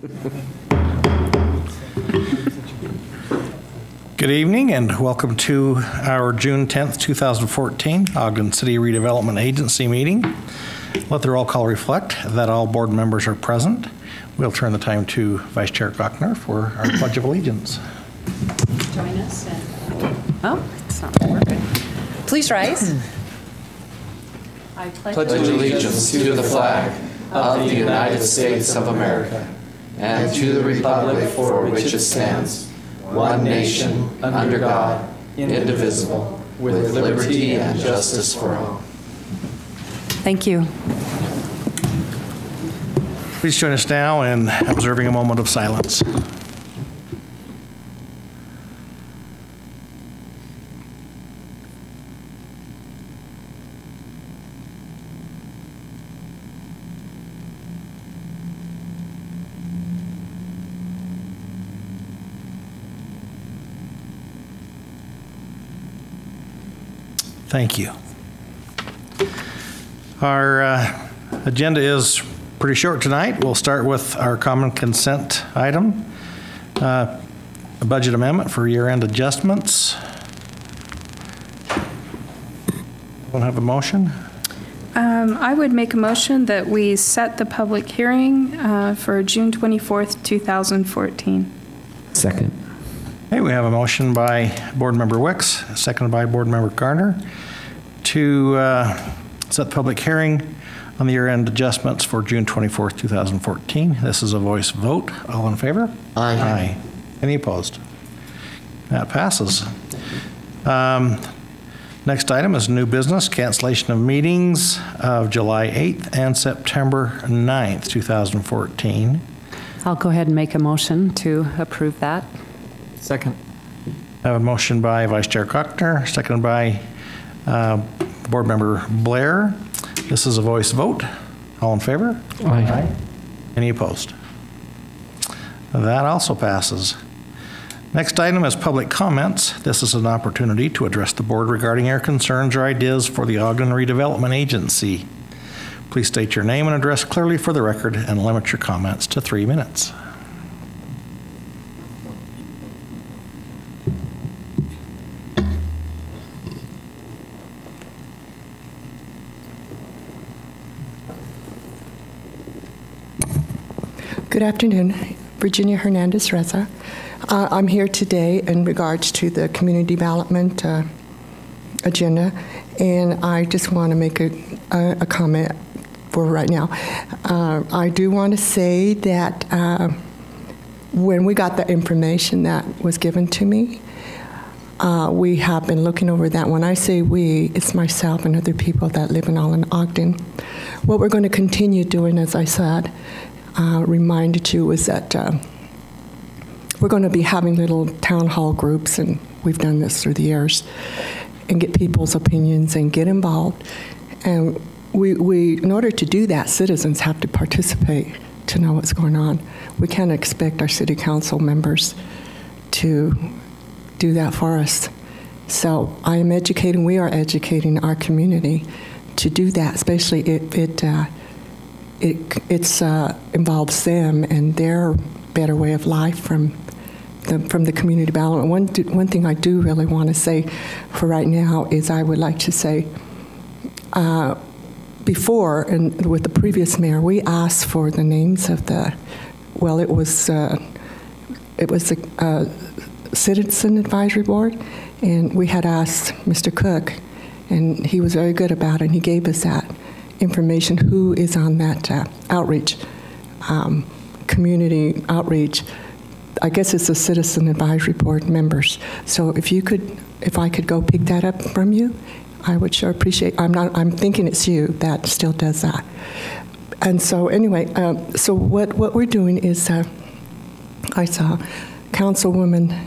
Good evening and welcome to our June 10th, 2014 Ogden City Redevelopment Agency meeting. Let the roll call reflect that all board members are present. We'll turn the time to Vice Chair Gochnour for our Pledge of Allegiance. join us and, oh, it's not working. Please rise. I pledge allegiance to the flag of the United States of America and to the republic for which it stands, one nation, under God, indivisible, with liberty and justice for all. Thank you. Please join us now in observing a moment of silence. Thank you. Our uh, agenda is pretty short tonight. We'll start with our common consent item, uh, a budget amendment for year-end adjustments. We'll have a motion. Um, I would make a motion that we set the public hearing uh, for June 24th, 2014. Second. Okay, we have a motion by Board Member Wicks, seconded by Board Member Garner, to uh, set the public hearing on the year-end adjustments for June 24th, 2014. This is a voice vote. All in favor? Aye. Aye. Any opposed? That passes. Um, Next item is new business, cancellation of meetings of July 8th and September 9th, 2014. I'll go ahead and make a motion to approve that. Second. I have a motion by Vice Chair Gochnour, seconded by uh, Board Member Blair. This is a voice vote. All in favor? Aye. Any opposed? That also passes. Next item is public comments. This is an opportunity to address the board regarding your concerns or ideas for the Ogden Redevelopment Agency. Please state your name and address clearly for the record and limit your comments to three minutes. Good afternoon. Virginia Hernandez Reza. Uh, I'm here today in regards to the community development uh, agenda, and I just want to make a, a, a comment for right now. Uh, I do want to say that uh, when we got the information that was given to me, uh, we have been looking over that. When I say we, it's myself and other people that live in Allen Ogden. What we're going to continue doing, as I said, uh, reminded you, is that uh, we're going to be having little town hall groups, and we've done this through the years, and get people's opinions and get involved. And we, we, in order to do that, citizens have to participate to know what's going on. We can't expect our city council members to do that for us. So I am educating, we are educating our community to do that, especially if it, uh, it it's, uh, involves them and their better way of life from the, from the community development. One, one thing I do really want to say for right now is I would like to say uh, before, and with the previous mayor, we asked for the names of the, well, it was, uh, it was the uh, Citizen Advisory Board, and we had asked Mr. Cook, and he was very good about it, and he gave us that information, who is on that uh, outreach, um, community outreach. I guess it's the Citizen Advisory Board members. So if you could, if I could go pick that up from you, I would sure appreciate. I'm not. I'm thinking it's you that still does that. And so anyway, uh, so what what we're doing is, uh, I saw Councilwoman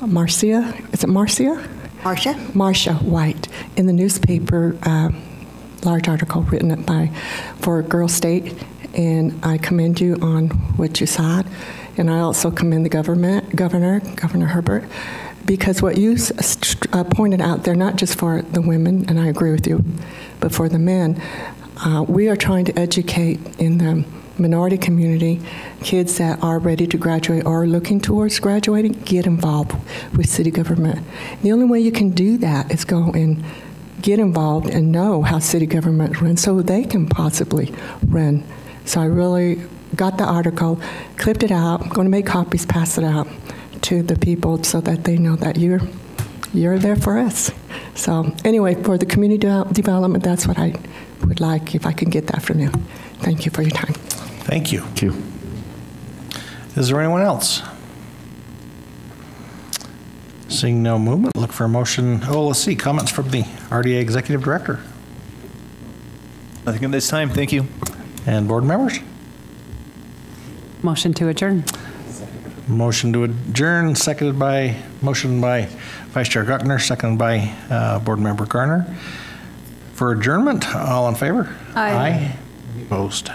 Marcia. Is it Marcia? Marcia? Marcia White in the newspaper. Uh, large article written by for Girl State, and I commend you on what you said, and I also commend the government, governor, Governor Herbert, because what you uh, pointed out, they're not just for the women, and I agree with you, but for the men. Uh, we are trying to educate in the minority community, kids that are ready to graduate or looking towards graduating, get involved with city government. The only way you can do that is go and get involved and know how city government runs so they can possibly run. So I really got the article, clipped it out, going to make copies, pass it out to the people so that they know that you're you're there for us. So anyway, for the community de- development, that's what I would like if I can get that from you. Thank you for your time. Thank you. Thank you. Is there anyone else? Seeing no movement, look for a motion. Oh, let's see, comments from the RDA Executive Director Nothing at this time. Thank you. and board members. Motion to adjourn. Motion to adjourn, seconded by, motion by Vice Chair Gochnour, seconded by uh, Board Member Garner. For adjournment, all in favor? Aye. Aye. Opposed.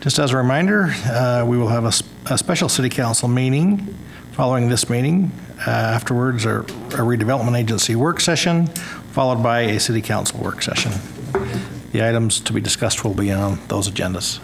Just as a reminder, uh, we will have a special city council meeting following this meeting. Uh, Afterwards, a a redevelopment agency work session, followed by a city council work session. The items to be discussed will be on those agendas.